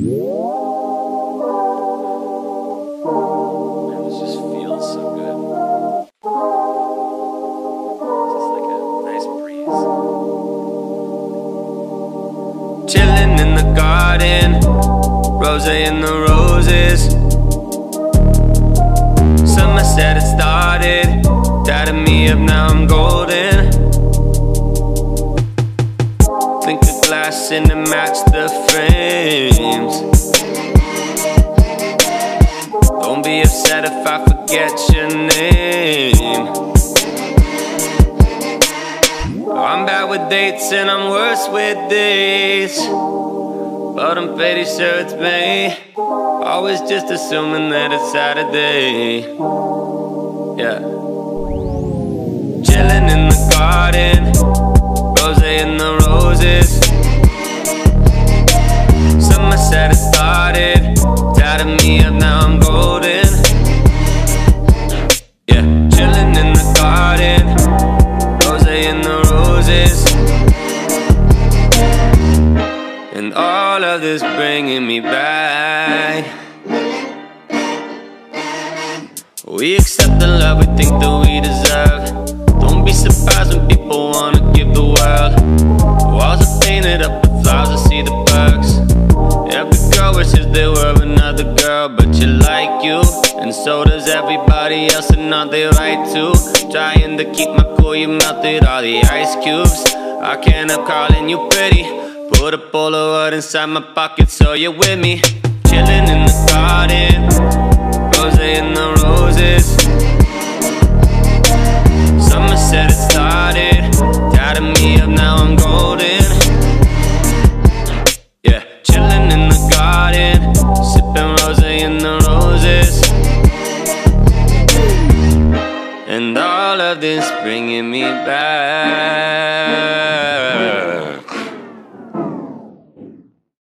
Chilling in the garden, rosé in the roses. Summer said it started, and to match the frames. Don't be upset if I forget your name. I'm bad with dates and I'm worse with days. But I'm pretty sure it's me. Always just assuming that it's Saturday. Yeah. Chilling in the garden, started, of me up now I'm golden. Yeah, chilling in the garden, rosé in the roses. And all of this bringing me back. We accept the love we think that we deserve. Don't be surprised like you, and so does everybody else, and aren't they right too? Trying to keep my cool, you melted all the ice cubes. I can't help calling you pretty. Put a Polaroid inside my pocket so you're with me. Chilling in the garden, And all of this bringing me back.